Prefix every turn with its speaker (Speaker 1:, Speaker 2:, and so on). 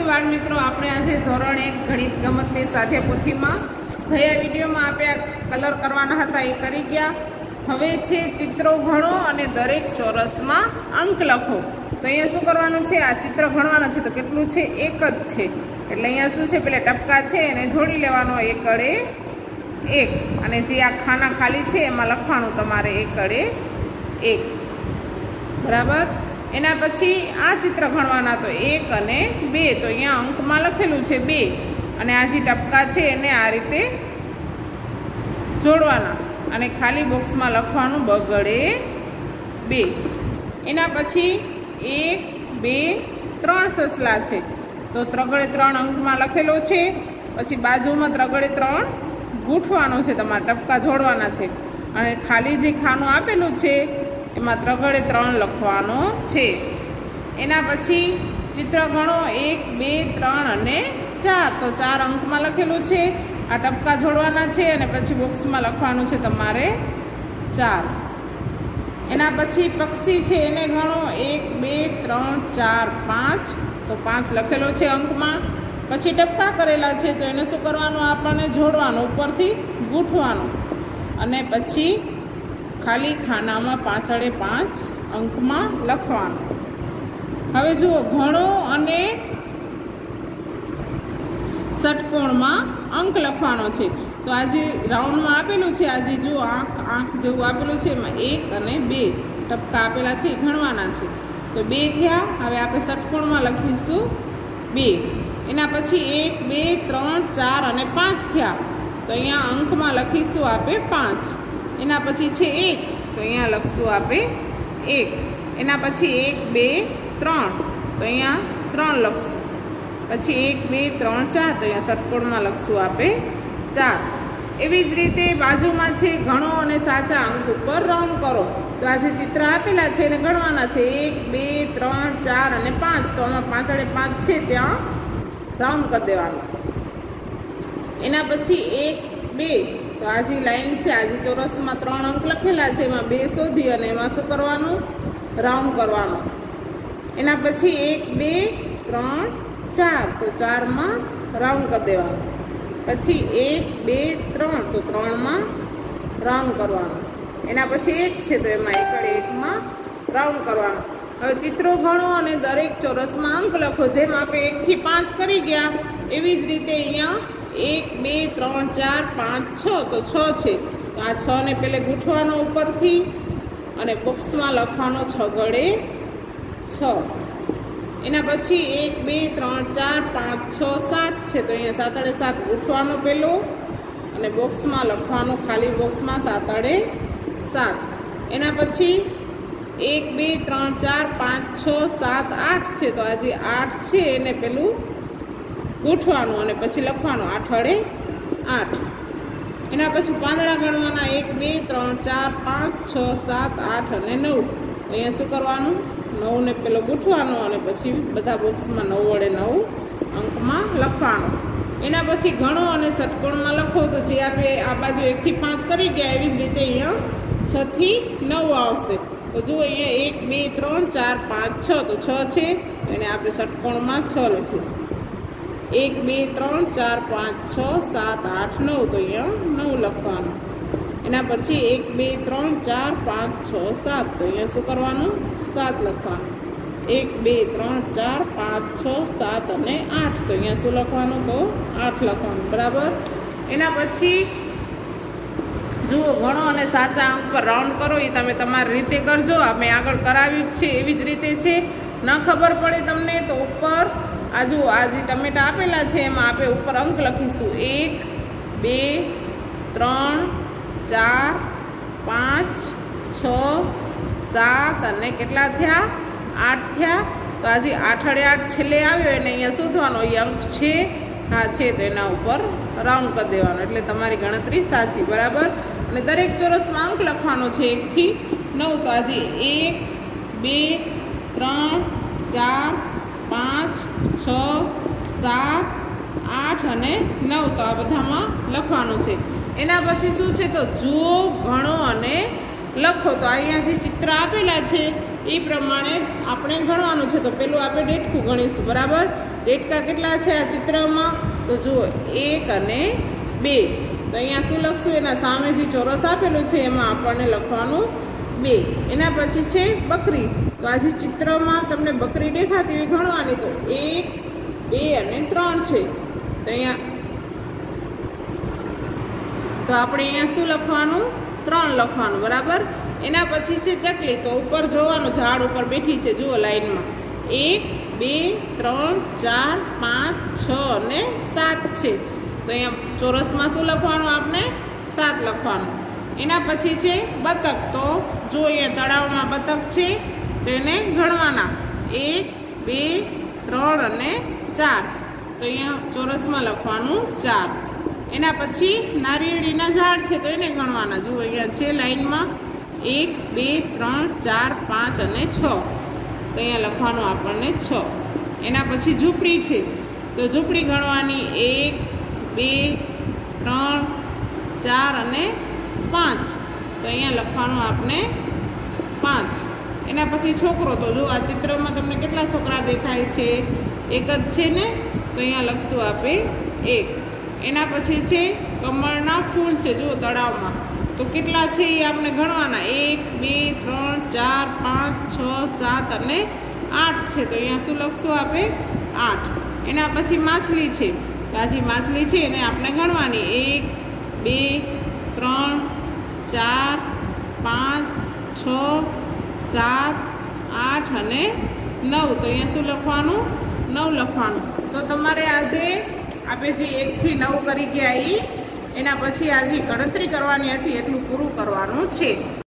Speaker 1: નમસ્તે બાળ મિત્રો, આપણે આજે ધોરણ એક ગણિત ગમતની સાથે પોથીમાં ગયા વિડીયોમાં આપણે કલર કરવાના હતા, એ કરી ગયા. હવે છે ચિત્રો ભણો અને દરેક ચોરસમાં અંક લખો. તો અહીંયા શું કરવાનું છે? આ ચિત્ર ભણવાના છે, તો કેટલું છે? એક જ છે. એટલે અહીંયા શું છે? પેલા ટપકા છે, એને જોડી લેવાનો એકડે એક. અને જે આ ખાના ખાલી છે, એમાં લખવાનું તમારે એકડે એક. બરાબર? એના પછી આ ચિત્ર ગણવાના તો એક અને બે. તો અહીંયા અંકમાં લખેલું છે બે. અને આ જે ટપકા છે એને આ રીતે જોડવાના. અને ખાલી બોક્સમાં લખવાનું બગડે બે. એના પછી એક, બે, ત્રણ સસલા છે. તો ત્રગડે ત્રણ અંકમાં લખેલો છે. પછી બાજુમાં ત્રગડે ત્રણ ગૂંઠવાનો છે. તમારે ટપકા જોડવાના છે. અને ખાલી જે ખાનું આપેલું છે એમાં ત્રગડે ત્રણ લખવાનો છે. એના પછી ચિત્ર ગણો એક, બે, ત્રણ અને ચાર. તો ચાર અંકમાં લખેલું છે. આ ટપકા જોડવાના છે અને પછી બોક્સમાં લખવાનું છે તમારે ચાર. એના પછી પક્ષી છે એને ગણો એક, બે, ત્રણ, ચાર, પાંચ. તો પાંચ લખેલો છે અંકમાં. પછી ટપકા કરેલા છે તો એને શું કરવાનું? આપણને જોડવાનું, ઉપરથી ગૂંઠવાનું અને પછી ખાલી ખાનામાં પાછળે પાંચ અંકમાં લખવાનું. હવે જુઓ, ઘણો અને ષટકોણમાં અંક લખવાનો છે. તો આજે રાઉન્ડમાં આપેલું છે, આજે જો આંખ આંખ જેવું આપેલું છે, એમાં એક અને બે ટપકા આપેલા છે, એ ગણવાના છે. તો બે થયા, હવે આપણે ષટકોણમાં લખીશું બે. એના પછી એક, બે, ત્રણ, ચાર અને પાંચ થયા. તો અહીંયા અંકમાં લખીશું આપે પાંચ. એના પછી છે એક, તો અહીંયા લખશું આપે એક. એના પછી એક, બે, ત્રણ. તો અહીંયા ત્રણ લખશું. પછી એક, બે, ત્રણ, ચાર. તો અહીંયા સત્કોણમાં લખશું આપે ચાર. એવી જ રીતે બાજુમાં છે ઘણો અને સાચા અંક ઉપર રાઉન્ડ કરો. તો આ જે ચિત્ર આપેલા છે એને ગણવાના છે. એક, બે, ત્રણ, ચાર અને પાંચ. તો આમાં પાછળ પાંચ છે ત્યાં રાઉન્ડ કરી દેવાનું. એના પછી એક, બે. તો આ જે લાઈન છે આજે ચોરસમાં ત્રણ અંક લખેલા છે, એમાં બે શોધી અને એમાં શું કરવાનું? રાઉન્ડ કરવાનું. એના પછી એક, બે, ત્રણ, ચાર. તો ચારમાં રાઉન્ડ કરી દેવાનું. પછી એક, બે, ત્રણ. તો ત્રણમાં રાઉન્ડ કરવાનું. એના પછી એક છે, તો એમાં એકડ એકમાં રાઉન્ડ કરવાનું. હવે ચિત્રો ગણો અને દરેક ચોરસમાં અંક લખો. જેમ આપણે એકથી પાંચ કરી ગયા, એવી જ રીતે અહીંયા એક, બે, ત્રણ, ચાર, પાંચ, છ, તો છ છે. તો આ છને પેલે ગૂંઠવાનો ઉપરથી અને બોક્સમાં લખવાનો છ ગળે છ. એના પછી એક, બે, ત્રણ, ચાર, પાંચ, છ, સાત છે. તો અહીંયા સાતડે સાત ઉઠવાનો પેલો અને બોક્સમાં લખવાનું ખાલી બોક્સમાં સાતડે સાત. એના પછી એક, બે, ત્રણ, ચાર, પાંચ, છ, સાત, આઠ છે. તો આજે આઠ છે એને પેલું ગૂંઠવાનું અને પછી લખવાનું આઠડે આઠ. એના પછી પાંદડા ગણવાના એક, બે, ત્રણ, ચાર, પાંચ, છ, સાત, આઠ અને નવ. અહીંયા શું કરવાનું? નવને પેલો ગૂંઠવાનો અને પછી બધા બોક્સમાં નવ વડે નવ અંકમાં લખવાનું. એના પછી ઘણો અને ષટકોણમાં લખો તો જે આપણે આ બાજુ એકથી પાંચ કરી ગયા, એવી જ રીતે અહીંયા છથી નવ આવશે. તો જુઓ અહીંયા એક, બે, ત્રણ, ચાર, પાંચ, છ. તો છ છે. એને આપણે ષટકોણમાં છ લખીશું. એક, બે, ત્રણ, ચાર, પાંચ, છ, સાત, આઠ, નવ, તો અહીંયા નવ લખવાનું. એના પછી એક, બે, ત્રણ, ચાર, પાંચ, છ, સાત, તો અહીંયા શું કરવાનું? સાત લખવાનું. એક, બે, ત્રણ, ચાર, પાંચ, છ, સાત અને આઠ, તો અહીંયા શું લખવાનું? તો આઠ લખવાનું. બરાબર? એના પછી જુઓ ગણો અને સાચા અંક પર રાઉન્ડ કરો, એ તમે તમારી રીતે કરજો. અમે આગળ કરાવ્યું છે, એવી જ રીતે છે. ન ખબર પડે તમને તો ઉપર આ જુઓ આ જે ટમેટા આપેલા છે, એમાં આપણે ઉપર અંક લખીશું. એક, બે, ત્રણ, ચાર, પાંચ, છ, સાત અને કેટલા થયા? આઠ થયા. તો આજે આઠડે આઠ છેલ્લે આવ્યો એને અહીંયા શોધવાનો એ અંક છે. હા, છે તો એના ઉપર રાઉન્ડ કરી દેવાનો. એટલે તમારી ગણતરી સાચી, બરાબર? અને દરેક ચોરસમાં અંક લખવાનો છે એકથી નવ. તો આજે એક, બે, ત્રણ, ચાર પાંચ, છ, સાત, આઠ અને નવ. તો આ બધામાં લખવાનું છે. એના પછી શું છે? તો જુઓ, ગણો અને લખો. તો અહીંયા જે ચિત્ર આપેલા છે, એ પ્રમાણે આપણે ગણવાનું છે. તો પેલું આપણે ડેટકું ગણીશું, બરાબર? ડેટકા કેટલા છે આ ચિત્રમાં? તો જુઓ, એક અને બે. તો અહીંયા શું લખશું? એના સામે જે ચોરસ આપેલું છે, એમાં આપણને લખવાનું બે. એના પછી છે બકરી. તો આજે ચિત્રમાં તમને બકરી દેખાતી હોય ગણવાની, તો એક, બે અને ત્રણ છે. તો અહીંયા તો આપણે અહીંયા શું લખવાનું? ત્રણ લખવાનું, બરાબર? એના પછી છે ચકલી, તો ઉપર જોવાનું, ઝાડ ઉપર બેઠી છે, જુઓ લાઈનમાં. એક, બે, ત્રણ, ચાર, પાંચ, છ અને સાત છે. તો અહીંયા ચોરસમાં શું લખવાનું? આપણે સાત લખવાનું. એના પછી છે બતક. તો જો અહીંયા તળાવમાં બતક છે, તો એને ગણવાના. એક, બે, ત્રણ અને ચાર. તો અહીંયા ચોરસમાં લખવાનું ચાર. એના પછી નારિયેળીના ઝાડ છે, તો એને ગણવાના. જુઓ અહીંયા છે લાઈનમાં એક, બે, ત્રણ, ચાર, પાંચ અને છ. તો અહીંયા લખવાનું આપણને છ. એના પછી ઝૂંપડી છે. તો ઝૂંપડી ગણવાની એક, બે, ત્રણ, ચાર અને પાંચ. તો અહીંયા લખવાનું આપણે પાંચ. એના પછી છોકરો, તો જો આ ચિત્રમાં તમને કેટલા છોકરા દેખાય છે? એક જ છે ને? તો અહીંયા લખશું આપે એક. એના પછી છે કમળના ફૂલ છે, જુઓ તળાવમાં. તો કેટલા છે એ આપણે ગણવાના? એક, બે, ત્રણ, ચાર, પાંચ, છ, સાત અને આઠ છે. તો અહીંયા શું લખશું આપે? આઠ. એના પછી માછલી છે. તો આ જે માછલી છે એને આપણે ગણવાની. એક, બે, ત્રણ ચાર, પાંચ, છ, સાત, આઠ અને નવ. તો અહીંયા શું લખવાનું? નવ લખવાનું. તો તમારે આજે આપણે જે એકથી નવ કરી ગયા એ એના પછી આજે ગણતરી કરવાની હતી, એટલું પૂરું કરવાનું છે.